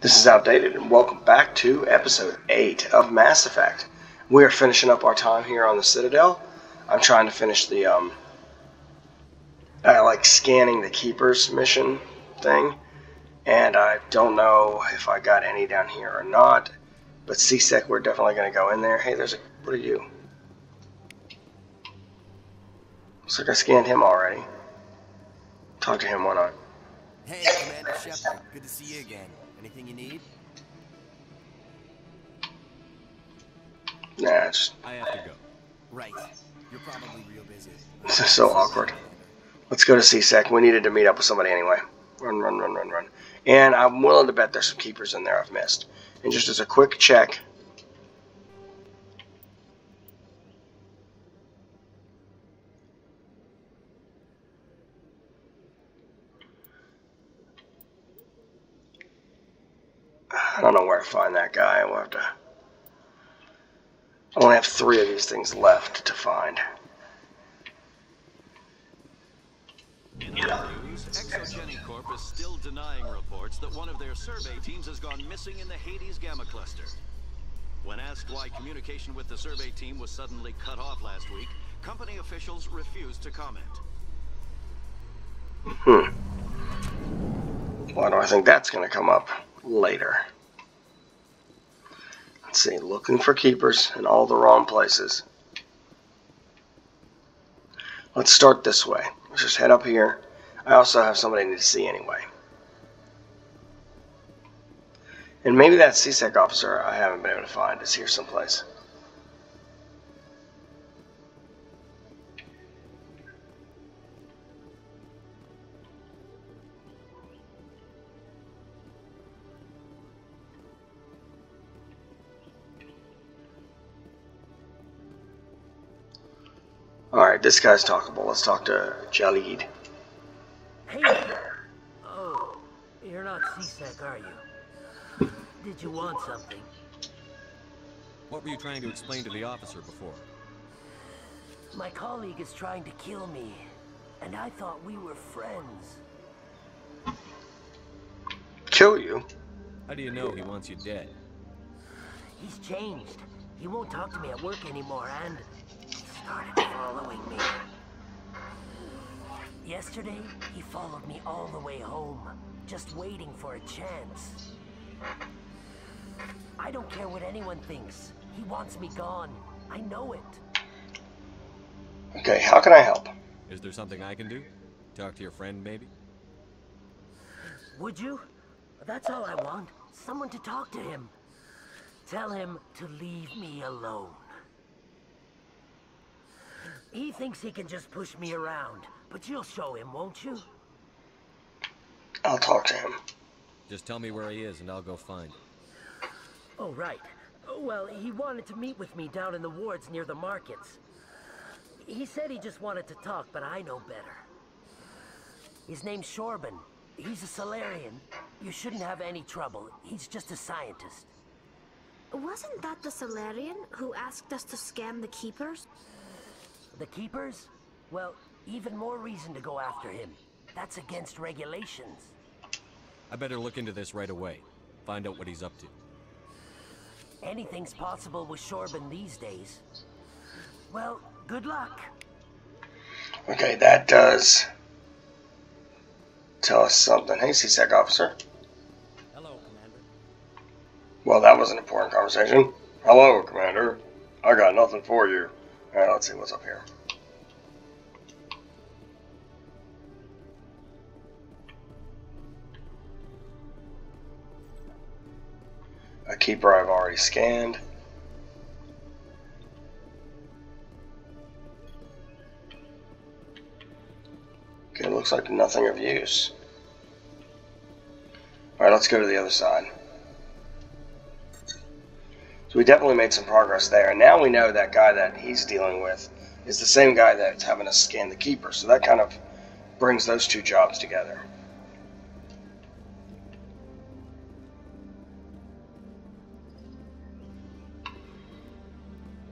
This is Outdated, and welcome back to episode 8 of Mass Effect. We are finishing up our time here on the Citadel. I'm trying to finish the, um, I like scanning the Keepers mission thing, and I don't know if I got any down here or not, but C-Sec, we're definitely going to go in there. Hey, there's a, what are you? Looks like I scanned him already. Talk to him, why not? Hey, Commander Shepard. Good to see you again. Anything you need? Nah, just I have to go. Right. You're probably real busy. This is so awkward. Let's go to C-Sec. We needed to meet up with somebody anyway. Run, run, run, run, run. And I'm willing to bet there's some keepers in there I've missed. And just as a quick check. I don't know where to find that guy. We'll have to. I only have three of these things left to find. ExoGeni Corp is still denying reports that one of their survey teams has gone missing in the Hades Gamma Cluster. When asked why communication with the survey team was suddenly cut off last week, company officials refused to comment. Hmm. Why do I think that's going to come up later? Let's see. Looking for keepers in all the wrong places. Let's start this way. Let's just head up here. I also have somebody I need to see anyway. And maybe that C-Sec officer I haven't been able to find is here someplace. Alright, this guy's talkable. Let's talk to Jahleed. Hey! Oh, you're not C-Sec, are you? Did you want something? What were you trying to explain to the officer before? My colleague is trying to kill me, and I thought we were friends. Kill you? How do you know he wants you dead? He's changed. He won't talk to me at work anymore, and started following me. Yesterday, he followed me all the way home, just waiting for a chance. I don't care what anyone thinks. He wants me gone. I know it. Okay, how can I help? Is there something I can do? Talk to your friend, maybe? Would you? That's all I want. Someone to talk to him. Tell him to leave me alone. He thinks he can just push me around, but you'll show him, won't you? I'll talk to him. Just tell me where he is and I'll go find him. Oh, right. Well, he wanted to meet with me down in the wards near the markets. He said he just wanted to talk, but I know better. His name's Chorban. He's a Salarian. You shouldn't have any trouble. He's just a scientist. Wasn't that the Salarian who asked us to scan the Keepers? The Keepers? Well, even more reason to go after him. That's against regulations. I better look into this right away. Find out what he's up to. Anything's possible with Chorban these days. Well, good luck. Okay, that does tell us something. Hey, C-Sec officer. Hello, Commander. Well, that was an important conversation. Hello, Commander. I got nothing for you. Alright, let's see what's up here. A keeper I've already scanned. Okay, looks like nothing of use. Alright, let's go to the other side. So we definitely made some progress there. And now we know that guy that he's dealing with is the same guy that's having us scan the keeper. So that kind of brings those two jobs together.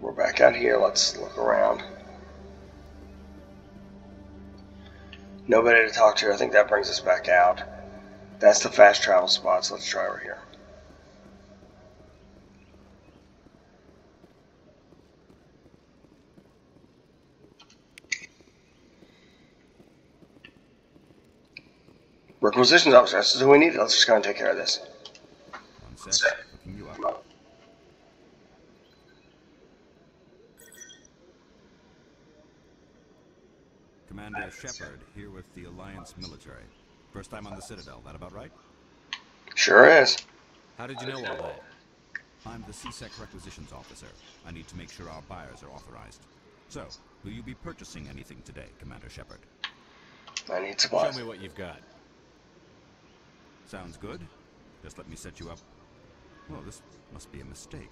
We're back out here. Let's look around. Nobody to talk to. I think that brings us back out. That's the fast travel spot, so Let's try over here. Requisitions officer. That's who we need. Let's just go and take care of this. One sec. Looking you up. Commander Shepard here with the Alliance military. First time on the Citadel, that about right? Sure is. How did you know all that? I'm the C-Sec requisitions officer. I need to make sure our buyers are authorized. So, will you be purchasing anything today, Commander Shepard? I need Show supplies. me what you've got. Sounds good. Just let me set you up. Oh, this must be a mistake.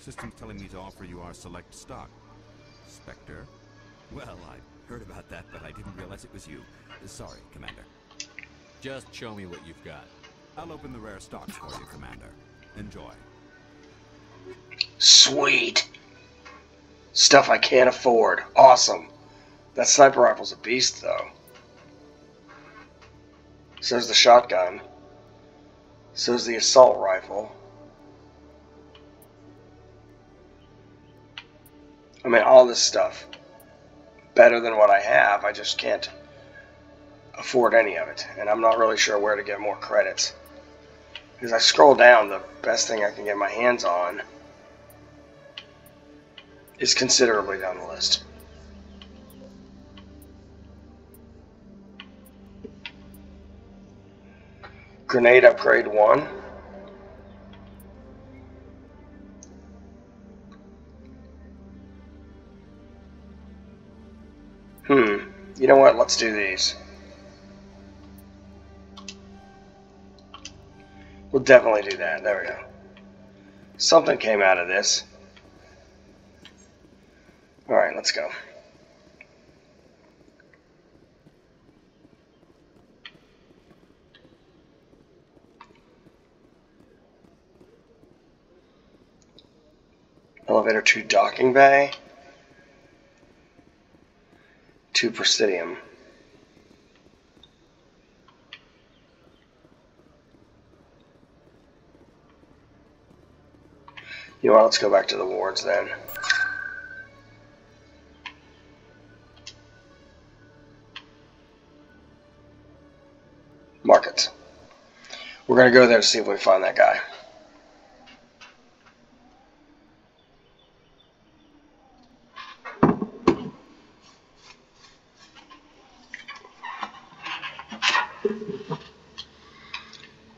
System's telling me to offer you our select stock. Spectre? Well, I heard about that, but I didn't realize it was you. Sorry, Commander. Just show me what you've got. I'll open the rare stocks for you, Commander. Enjoy. Sweet. Stuff I can't afford. Awesome. That sniper rifle's a beast, though. So's the shotgun. So's the assault rifle. I mean, all this stuff. Better than what I have. I just can't afford any of it. And I'm not really sure where to get more credits. As I scroll down, the best thing I can get my hands on is considerably down the list. Grenade upgrade 1. Hmm. You know what? Let's do these. We'll definitely do that. There we go. Something came out of this. Alright, let's go. Elevator to docking bay. To Presidium. You know what? Let's go back to the wards then. Markets. We're gonna go there to see if we find that guy.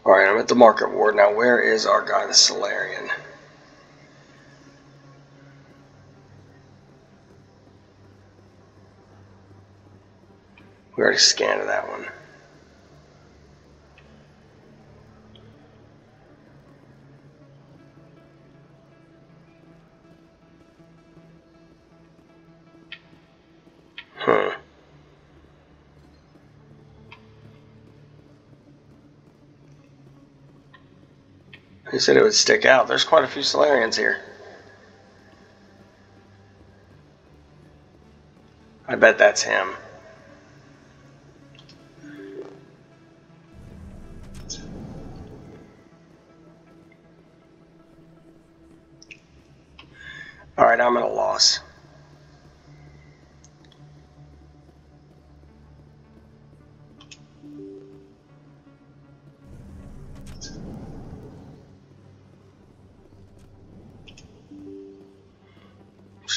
Alright, I'm at the market ward. Now, where is our guy, the Salarian? We already scanned that one. He said it would stick out. There's quite a few Salarians here. I bet that's him.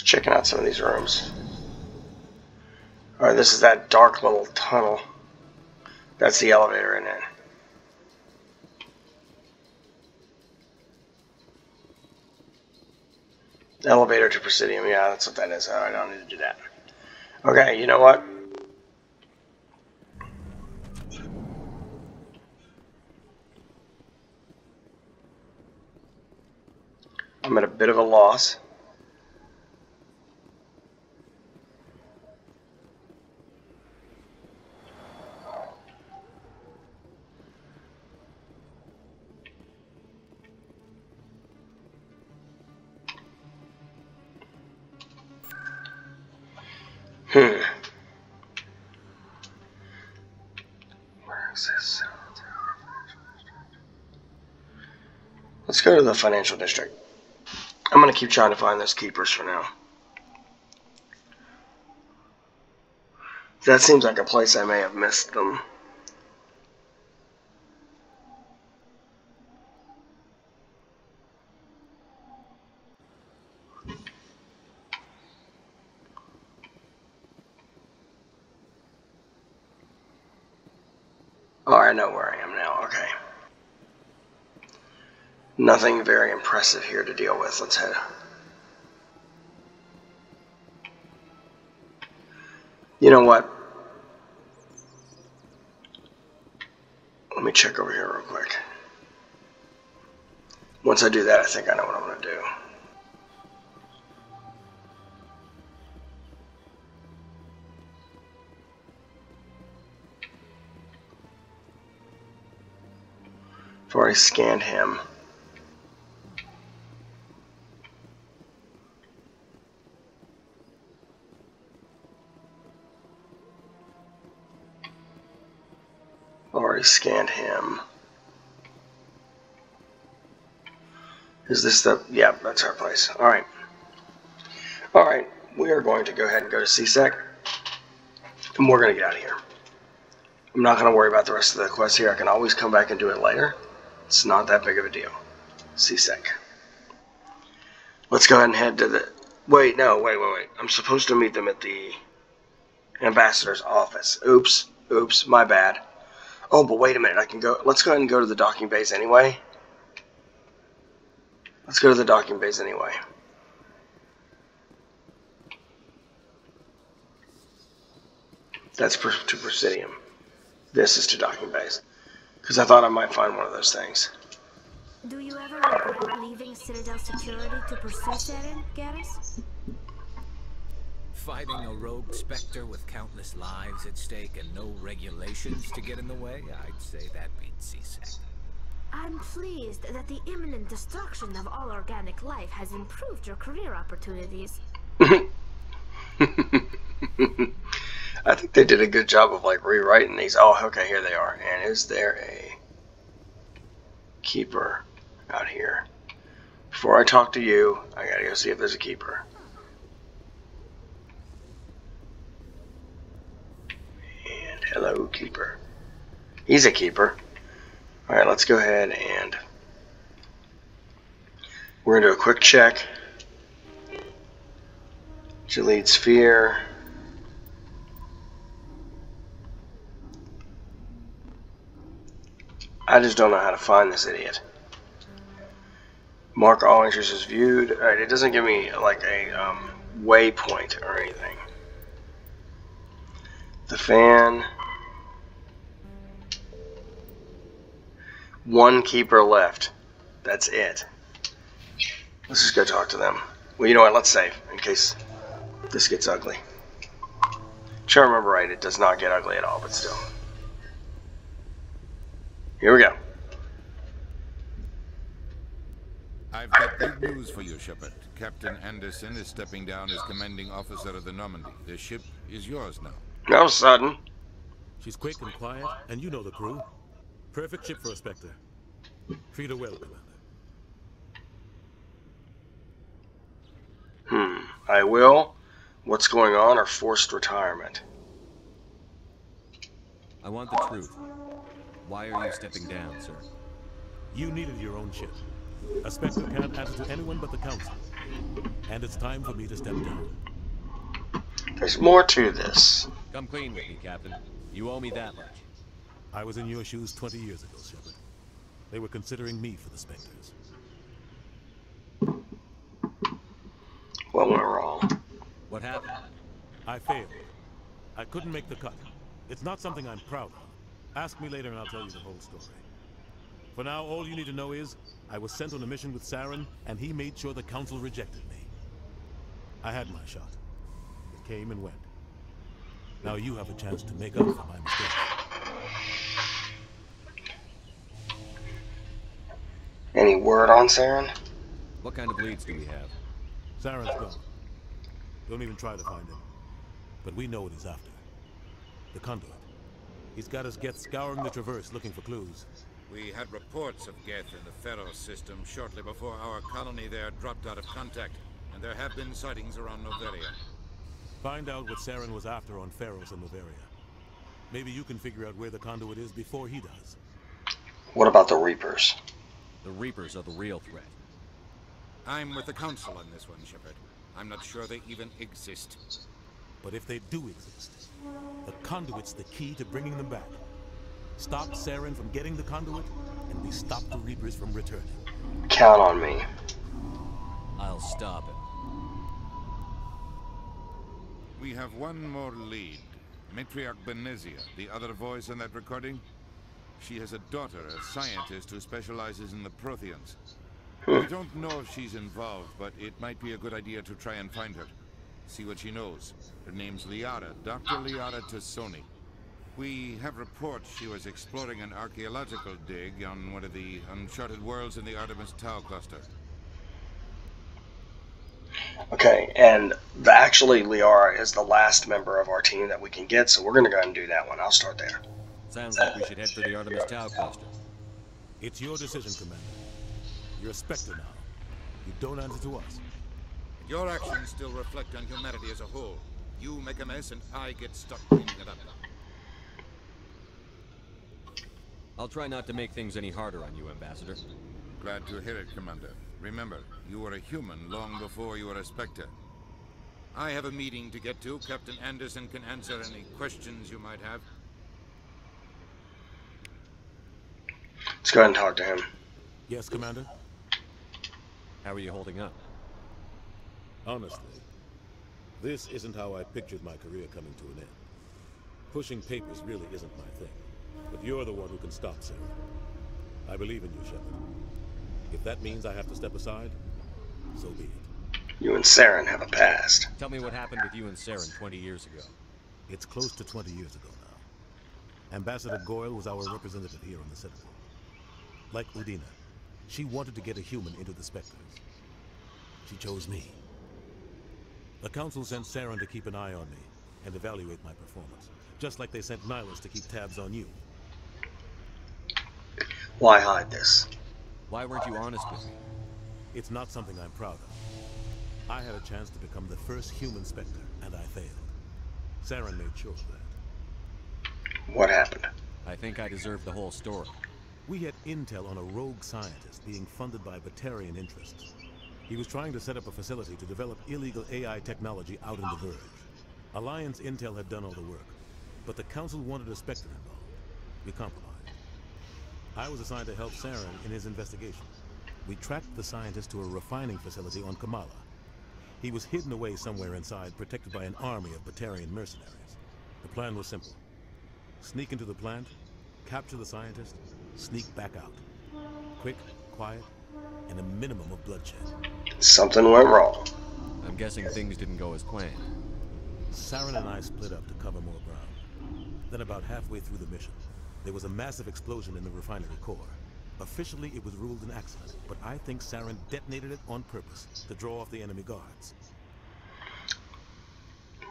Checking out some of these rooms. Alright, this is that dark little tunnel. That's the elevator in it. Elevator to Presidium. Yeah, that's what that is. I don't need to do that. Okay, you know what? I'm at a bit of a loss. go to the financial district. I'm going to keep trying to find those keepers for now. That seems like a place I may have missed them. Oh, I know where I am now. Okay. Nothing very impressive here to deal with. Let's head. You know what? Let me check over here real quick. Once I do that, I think I know what I'm going to do. I've already scanned him. Is this the... Yeah, that's our place. Alright. Alright, we are going to go ahead and go to C-Sec. And we're going to get out of here. I'm not going to worry about the rest of the quest here. I can always come back and do it later. It's not that big of a deal. C-Sec. Let's go ahead and head to the... Wait, no, wait, wait, wait. I'm supposed to meet them at the ambassador's office. Oops, oops, my bad. Oh, but wait a minute. I can go... Let's go ahead and go to the docking base anyway. Let's go to the docking base anyway. That's per, to Presidium. This is to docking base. Because I thought I might find one of those things. Do you ever regret leaving Citadel Security to pursue Saren, Garrus? Fighting a rogue Spectre with countless lives at stake and no regulations to get in the way? I'd say that beats C-Sec. I'm pleased that the imminent destruction of all organic life has improved your career opportunities. I think they did a good job of like rewriting these. Oh, okay, here they are. And is there a keeper out here? Before I talk to you, I gotta go see if there's a keeper. And hello, keeper. He's a keeper. Alright, let's go ahead and we're gonna do a quick check. Jahleed's Fears. I just don't know how to find this idiot. Mark all entries as viewed. Alright, it doesn't give me like a um, waypoint or anything. The fan. One keeper left. That's it. Let's just go talk to them. Well, you know what? Let's save in case this gets ugly. Sure, I remember right. It does not get ugly at all, but still. Here we go. I've got big news for you, Shepard. Captain Anderson is stepping down as commanding officer of the Normandy. The ship is yours now. No sudden. She's quick and quiet, and you know the crew. Perfect ship for a Spectre. Treat her well, Commander. Hmm. I will. What's going on or forced retirement? I want the truth. Why are you stepping down, sir? You needed your own ship. A Spectre can't answer to anyone but the Council. And it's time for me to step down. There's more to this. Come clean with me, Captain. You owe me that much. I was in your shoes 20 years ago, Shepard. They were considering me for the Spectres. What went wrong? What happened? I failed. I couldn't make the cut. It's not something I'm proud of. Ask me later and I'll tell you the whole story. For now, all you need to know is, I was sent on a mission with Saren, and he made sure the Council rejected me. I had my shot. It came and went. Now you have a chance to make up for my mistake. Any word on Saren? What kind of leads do we have? Saren's gone. Don't even try to find him. But we know what he's after. The conduit. He's got us Geth scouring the Traverse looking for clues. We had reports of Geth in the Feros system shortly before our colony there dropped out of contact, and there have been sightings around Noveria. Find out what Saren was after on Feros and Noveria. Maybe you can figure out where the conduit is before he does. What about the Reapers? The Reapers are the real threat. I'm with the Council on this one, Shepard. I'm not sure they even exist. But if they do exist, the conduit's the key to bringing them back. Stop Saren from getting the conduit, and we stop the Reapers from returning. Count on me. I'll stop it. We have one more lead. Matriarch Benezia, the other voice in that recording. She has a daughter, a scientist who specializes in the Protheans. We don't know if she's involved, but it might be a good idea to try and find her. See what she knows. Her name's Liara, Dr. Liara T'Soni. We have reports she was exploring an archaeological dig on one of the uncharted worlds in the Artemis Tau cluster. Okay, and the, actually Liara is the last member of our team that we can get, so we're gonna go ahead and do that one. I'll start there. Sounds like we should head for the Artemis Tau cluster. It's your decision, Commander. You're a Spectre now. You don't answer to us. Your actions still reflect on humanity as a whole. You make a mess and I get stuck cleaning it up. I'll try not to make things any harder on you, Ambassador. Glad to hear it, Commander. Remember, you were a human long before you were a Spectre. I have a meeting to get to. Captain Anderson can answer any questions you might have. Let's go ahead and talk to him. Yes, Commander? How are you holding up? Honestly, this isn't how I pictured my career coming to an end. Pushing papers really isn't my thing. But you're the one who can stop Saren. I believe in you, Shepard. If that means I have to step aside, so be it. You and Saren have a past. Tell me what happened with you and Saren 20 years ago. It's close to 20 years ago now. Ambassador Goyle was our representative here on the Citadel. Like Udina, she wanted to get a human into the Spectres. She chose me. The Council sent Saren to keep an eye on me and evaluate my performance, just like they sent Nihlus to keep tabs on you. Why hide this? Why weren't you honest with me? It's not something I'm proud of. I had a chance to become the first human Spectre, and I failed. Saren made sure of that. What happened? I think I deserve the whole story. Intel on a rogue scientist being funded by Batarian interests. He was trying to set up a facility to develop illegal AI technology out in the Verge. Alliance intel had done all the work, but the Council wanted a Spectre involved. We compromised. I was assigned to help Saren in his investigation. We tracked the scientist to a refining facility on Camala. He was hidden away somewhere inside, protected by an army of Batarian mercenaries. The plan was simple. Sneak into the plant, capture the scientist, sneak back out. Quick, quiet, and a minimum of bloodshed. Something went wrong. I'm guessing things didn't go as planned. Saren and I split up to cover more ground. Then about halfway through the mission, there was a massive explosion in the refinery core. Officially, it was ruled an accident, but I think Saren detonated it on purpose to draw off the enemy guards.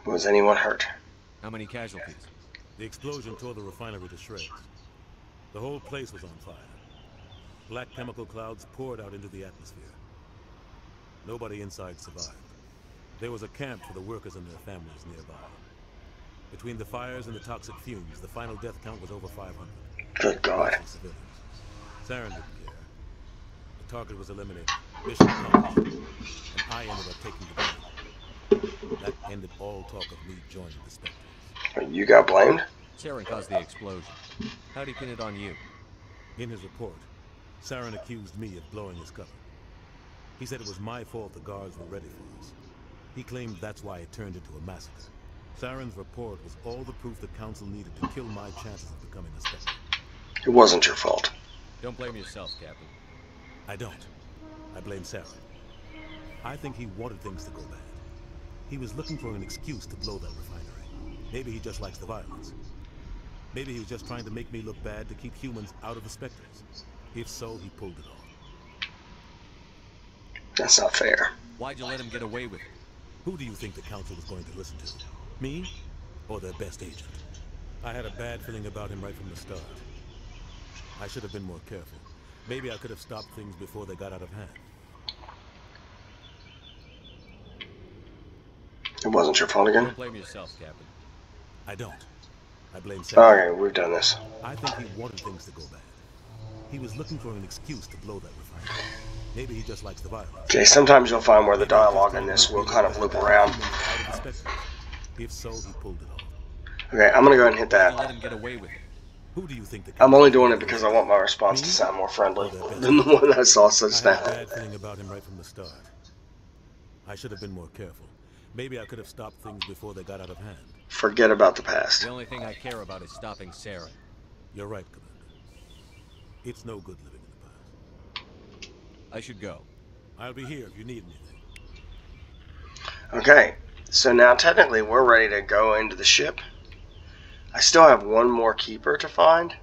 Was anyone hurt? How many casualties? The explosion tore the refinery to shreds. The whole place was on fire. Black chemical clouds poured out into the atmosphere. Nobody inside survived. There was a camp for the workers and their families nearby. Between the fires and the toxic fumes, the final death count was over 500. Good God. Civilians. Saren didn't care. The target was eliminated. Mission accomplished. And I ended up taking the blame. That ended all talk of me joining the Spectres. You got blamed? Saren caused the explosion. How'd he pin it on you? In his report, Saren accused me of blowing his cover. He said it was my fault the guards were ready for us. He claimed that's why it turned into a massacre. Saren's report was all the proof the Council needed to kill my chances of becoming a Spectre. It wasn't your fault. Don't blame yourself, Captain. I don't. I blame Saren. I think he wanted things to go bad. He was looking for an excuse to blow that refinery. Maybe he just likes the violence. Maybe he was just trying to make me look bad to keep humans out of the Spectres. If so, he pulled it off. That's not fair. Why'd you let him get away with it? Who do you think the Council was going to listen to? Me? Or their best agent? I had a bad feeling about him right from the start. I should have been more careful. Maybe I could have stopped things before they got out of hand. It wasn't your fault again? Don't blame yourself, Captain. I don't. I blame Saren. Okay, we've done this. I think he wanted things to go bad. He was looking for an excuse to blow that refinery. Maybe he just likes the violence. Okay, sometimes you'll find where the dialogue in this will kind of loop around. Out of the Spectres. If so, he pulled it off. Okay, I'm gonna go ahead and hit that. him get away with it? Who do you think the I'm only doing it because I want my response to sound more friendly oh, than the one I saw just I had a now. bad feeling about him right from the start. I should have been more careful. Maybe I could have stopped things before they got out of hand. Forget about the past. The only thing I care about is stopping Saren. You're right, Commander. It's no good living in the past. I should go. I'll be here if you need anything. Okay, so now technically we're ready to go into the ship. I still have one more keeper to find.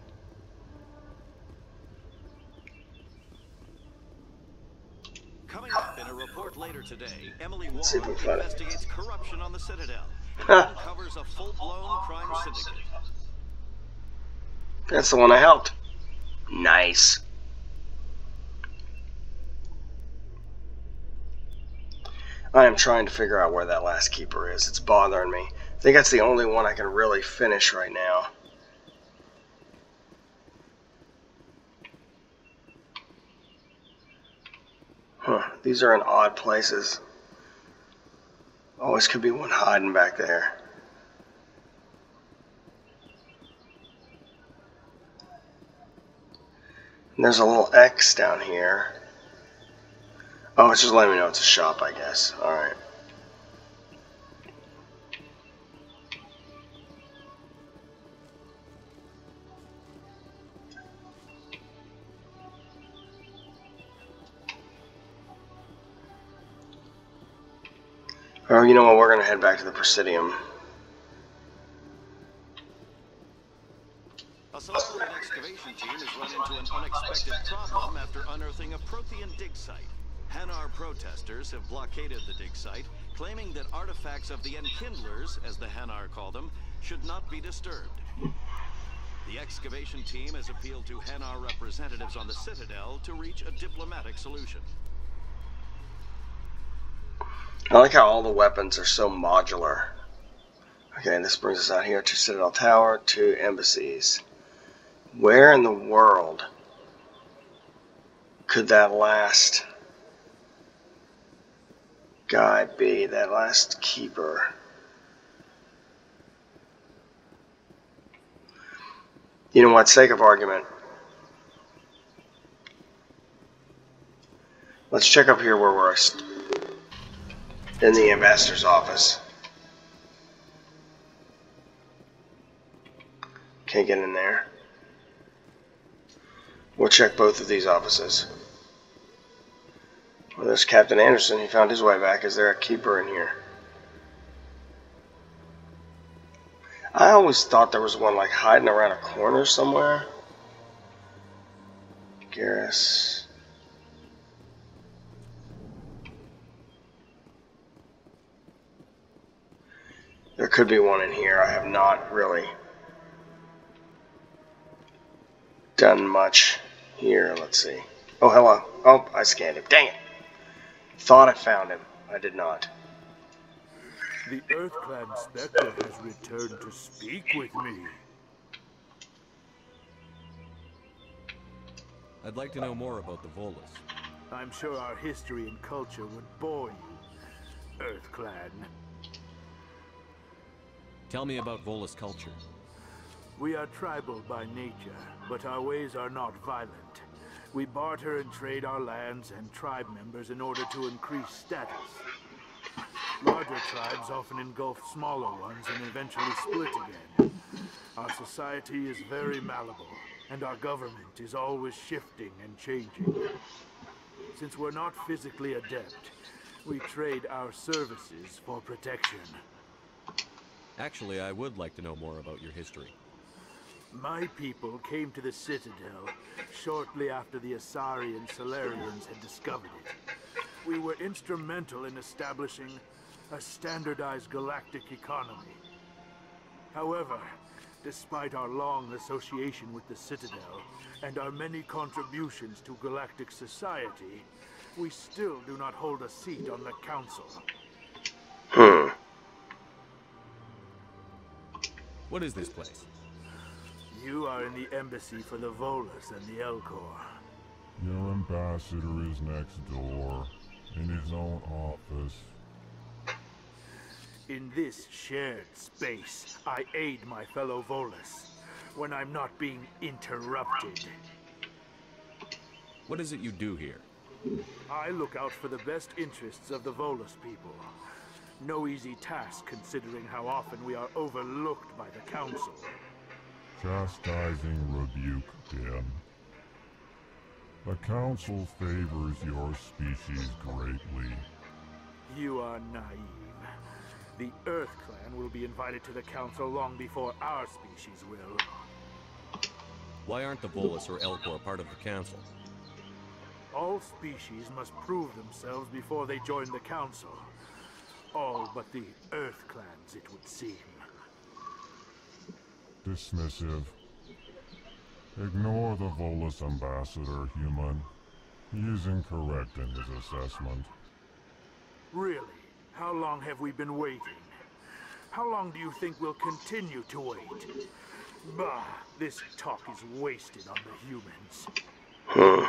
Coming up in a report later today, Emily Warren see if we can find it. investigates corruption on the Citadel. That's the one I helped. Nice. I am trying to figure out where that last keeper is. It's bothering me. I think that's the only one I can really finish right now. Huh, these are in odd places. Oh, Always could be one hiding back there. And there's a little X down here. Oh, it's just letting me know it's a shop, I guess. Alright. Oh, you know what? We're going to head back to the Presidium. A celebrated excavation team has run into an unexpected problem after unearthing a Prothean dig site. Hanar protesters have blockaded the dig site, claiming that artifacts of the Enkindlers, as the Hanar call them, should not be disturbed. The excavation team has appealed to Hanar representatives on the Citadel to reach a diplomatic solution. I like how all the weapons are so modular. Okay, and this brings us out here to Citadel Tower, to embassies. Where in the world could that last guy be? That last keeper? You know what? Sake of argument. Let's check up here where we're in the ambassador's office. Can't get in there. We'll check both of these offices. Well, there's Captain Anderson. He found his way back. Is there a keeper in here? I always thought there was one like hiding around a corner somewhere. Garrus. There could be one in here. I have not really done much here. Let's see. Oh, hello. Oh, I scanned him. Dang it. Thought I found him. I did not. The Earth-Clan Spectre has returned to speak with me. I'd like to know more about the Volus. I'm sure our history and culture would bore you, Earth-Clan. Tell me about Volus culture. We are tribal by nature, but our ways are not violent. We barter and trade our lands and tribe members in order to increase status. Larger tribes often engulf smaller ones and eventually split again. Our society is very malleable, and our government is always shifting and changing. Since we're not physically adept, we trade our services for protection. Actually, I would like to know more about your history. My people came to the Citadel shortly after the Asari and Salarians had discovered it. We were instrumental in establishing a standardized galactic economy. However, despite our long association with the Citadel and our many contributions to galactic society, we still do not hold a seat on the Council. Hmm. What is this place? You are in the embassy for the Volus and the Elcor. Your ambassador is next door, in his own office. In this shared space, I aid my fellow Volus. when I'm not being interrupted. What is it you do here? I look out for the best interests of the Volus people. No easy task considering how often we are overlooked by the Council. Chastising rebuke, Din. The Council favors your species greatly. You are naive. The Earth Clan will be invited to the Council long before our species will. Why aren't the Volus or Elcor part of the Council? All species must prove themselves before they join the Council. All but the Earth Clans, it would seem. Dismissive. Ignore the Volus ambassador, human. He is incorrect in his assessment. Really? How long have we been waiting? How long do you think we'll continue to wait? Bah, this talk is wasted on the humans. Hmm.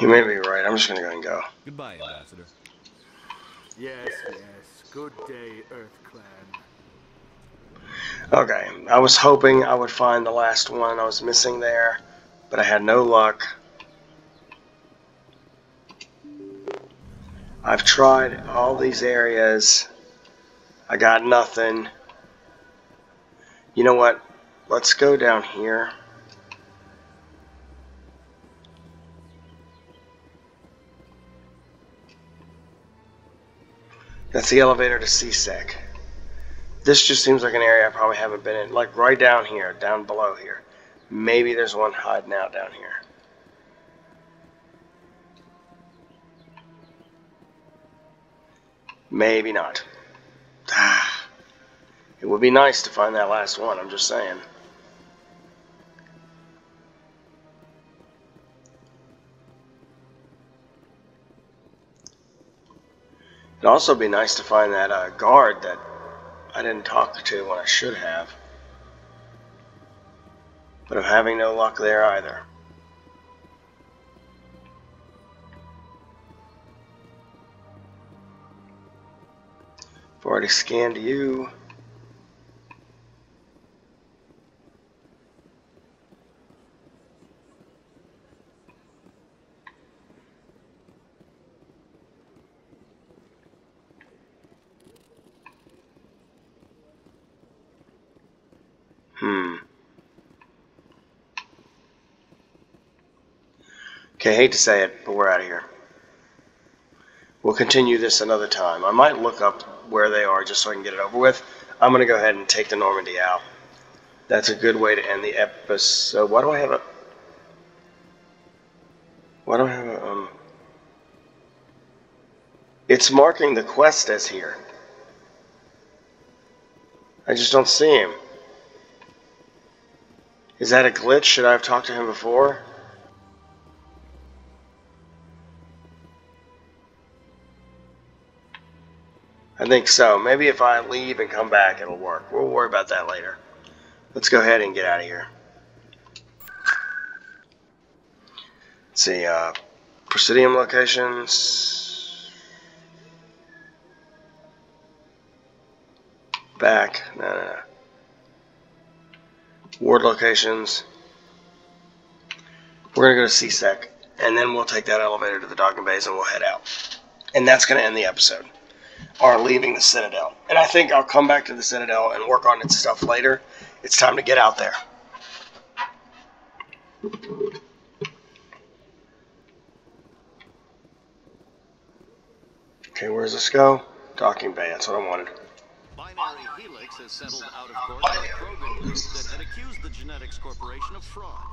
You may be right. I'm just gonna go and go. Goodbye, Ambassador. Yes, yes. Good day, Earth Clan. Okay, I was hoping I would find the last one I was missing there, but I had no luck. I've tried all these areas. I got nothing. You know what? Let's go down here. That's the elevator to C-Sec. This just seems like an area I probably haven't been in. Like right down here, down below here. Maybe there's one hiding out down here. Maybe not. It would be nice to find that last one, I'm just saying. It'd also be nice to find that uh, guard that I didn't talk to when I should have. But I'm having no luck there either. I've already scanned you. Okay, hate to say it, but we're out of here. We'll continue this another time. I might look up where they are just so I can get it over with. I'm going to go ahead and take the Normandy out. That's a good way to end the episode. Why do I have a... Why do I have a... Um, it's marking the quest as here. I just don't see him. Is that a glitch? Should I have talked to him before? I think so. Maybe if I leave and come back, it'll work. We'll worry about that later. Let's go ahead and get out of here. Let's see, uh, Presidium locations. Back. No, no, no. Ward locations. We're going to go to C-Sec, and then we'll take that elevator to the docking bays and we'll head out. And that's going to end the episode. Are leaving the Citadel. And I think I'll come back to the Citadel and work on its stuff later. It's time to get out there. Okay, where's this go? Docking bay, that's what I wanted. Binary Helix has settled out of court with the Krogan group that had accused the Genetics Corporation of fraud.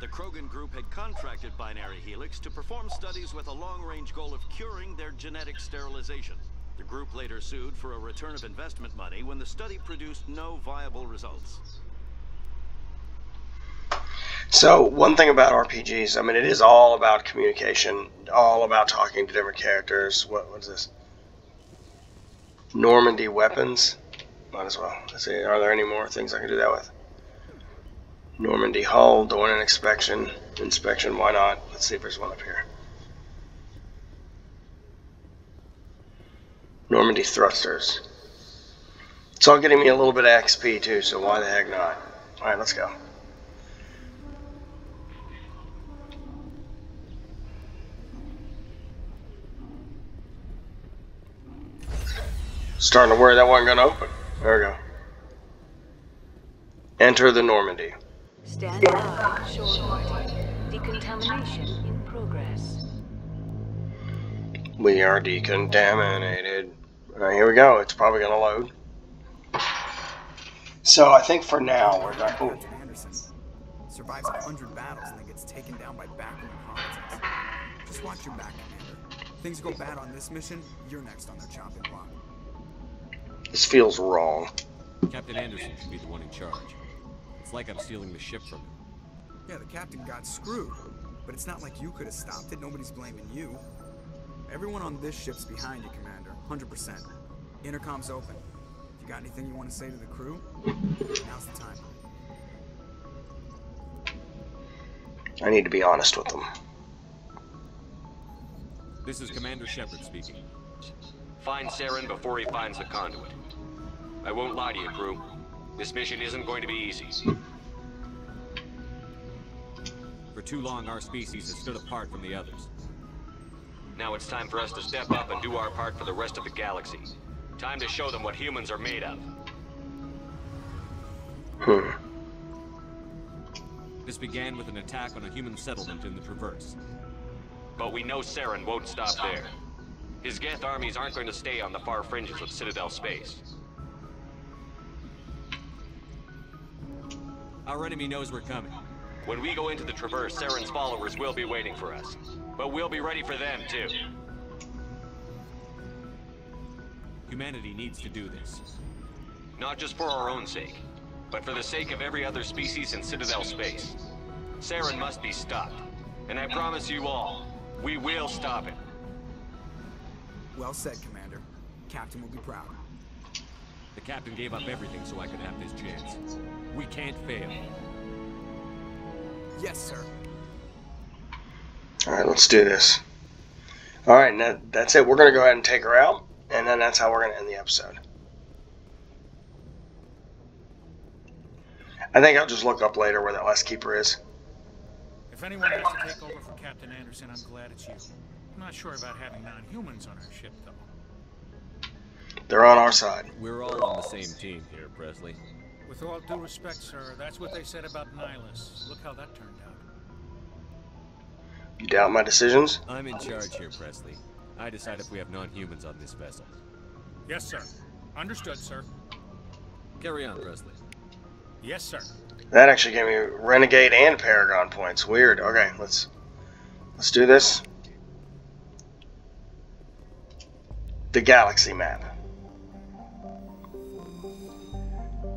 The Krogan group had contracted Binary Helix to perform studies with a long-range goal of curing their genetic sterilization. The group later sued for a return of investment money when the study produced no viable results. So, one thing about RPGs, I mean, it is all about communication, all about talking to different characters. What, is this? Normandy weapons? Might as well. Let's see, are there any more things I can do that with? Normandy hull, doing an inspection. Inspection, why not? Let's see if there's one up here. Normandy thrusters. It's all getting me a little bit of XP too, so why the heck not? Alright, let's go. Starting to worry that wasn't going to open. There we go. Enter the Normandy. Stand by, shore Decontamination in progress. We are decontaminated. Alright, here we go. It's probably going to load. So I think for now we're not. Ooh. Anderson survives a hundred battles and then gets taken down by backroom incompetence. Just watch your back, Commander. Things go bad on this mission, you're next on their chopping block. This feels wrong. Captain Anderson should be the one in charge. It's like I'm stealing the ship from him. Yeah, the captain got screwed. But it's not like you could have stopped it. Nobody's blaming you. Everyone on this ship's behind you, Commander. 100%. Intercom's open. If you got anything you want to say to the crew, now's the time. I need to be honest with them. This is Commander Shepard speaking. Find Saren before he finds the conduit. I won't lie to you, crew. This mission isn't going to be easy. For too long, our species has stood apart from the others. Now it's time for us to step up and do our part for the rest of the galaxy. Time to show them what humans are made of. Hmm. This began with an attack on a human settlement in the Traverse. But we know Saren won't stop there. His Geth armies aren't going to stay on the far fringes of Citadel space. Our enemy knows we're coming. When we go into the Traverse, Saren's followers will be waiting for us. But we'll be ready for them, too. Humanity needs to do this. Not just for our own sake, but for the sake of every other species in Citadel space. Saren must be stopped. And I promise you all, we will stop it. Well said, Commander. Captain will be proud. The captain gave up everything so I could have this chance. We can't fail. Yes, sir. Alright, let's do this. Alright, that, that's it. We're going to go ahead and take her out, and then that's how we're going to end the episode. I think I'll just look up later where that last keeper is. If anyone has to take over for Captain Anderson, I'm glad it's you. I'm not sure about having non-humans on our ship, though. They're on our side. We're all on the same team here, Pressly. With all due respect, sir, that's what they said about Nihlus. Look how that turned out. You doubt my decisions? I'm in charge here, Pressly. I decide if we have non-humans on this vessel. Yes, sir. Understood, sir. Carry on, Pressly. Yes, sir. That actually gave me Renegade and Paragon points. Weird. Okay, let's let's do this. The galaxy map.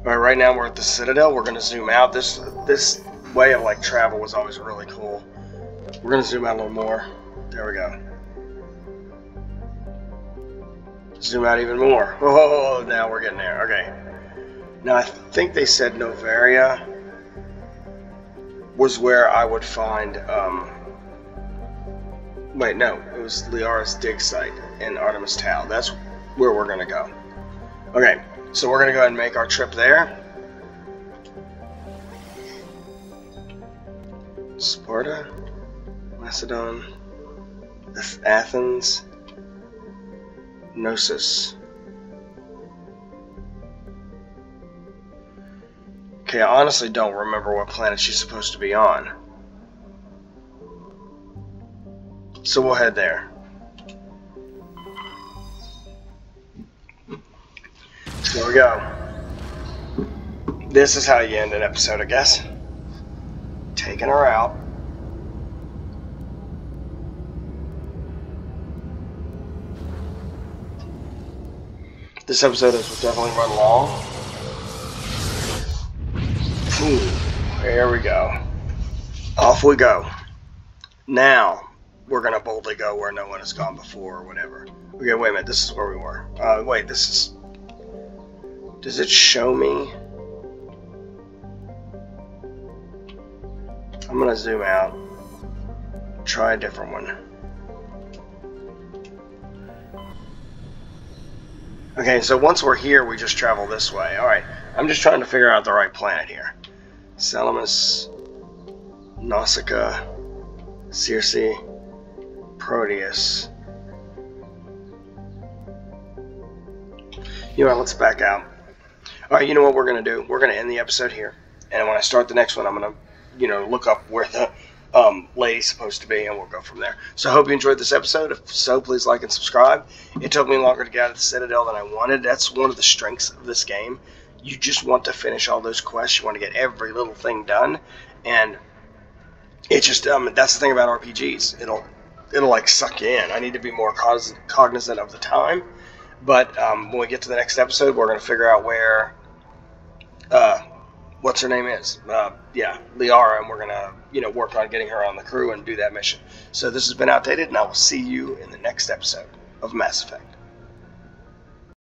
Alright, right now we're at the Citadel. We're gonna zoom out. This this way of like travel was always really cool. We're gonna zoom out a little more. There we go. Zoom out even more. Oh, now we're getting there. Okay. Now I think they said Noveria was where I would find. Um, wait, no, it was Liara's dig site in Artemis Tau. That's where we're gonna go. Okay, so we're gonna go ahead and make our trip there. Sparta, Macedon, Athens, Knossos. Okay, I honestly don't remember what planet she's supposed to be on. So we'll head there. Here we go. This is how you end an episode, I guess. Taking her out. This episode has definitely run long. Ooh, there we go. Off we go. Now, we're gonna boldly go where no one has gone before or whatever. Okay, wait a minute, this is where we were. Uh, wait, this is... Does it show me? I'm gonna zoom out. Try a different one. Okay, so once we're here, we just travel this way. Alright, I'm just trying to figure out the right planet here. Salamis, Nausicaa, Circe, Proteus. You know let's back out. Alright, you know what we're going to do? We're going to end the episode here. And when I start the next one, I'm going to, you know, look up where the um, lady's supposed to be, and we'll go from there. So I hope you enjoyed this episode. If so, please like and subscribe. It took me longer to get out of the Citadel than I wanted. That's one of the strengths of this game. You just want to finish all those quests. You want to get every little thing done, and it just um, that's the thing about RPGs. It'll it'll like suck you in. I need to be more cognizant of the time. But um, when we get to the next episode, we're going to figure out where uh, what's her name is. Uh, yeah, Liara, and we're gonna you know work on getting her on the crew and do that mission. So this has been outdated, and I will see you in the next episode of Mass Effect.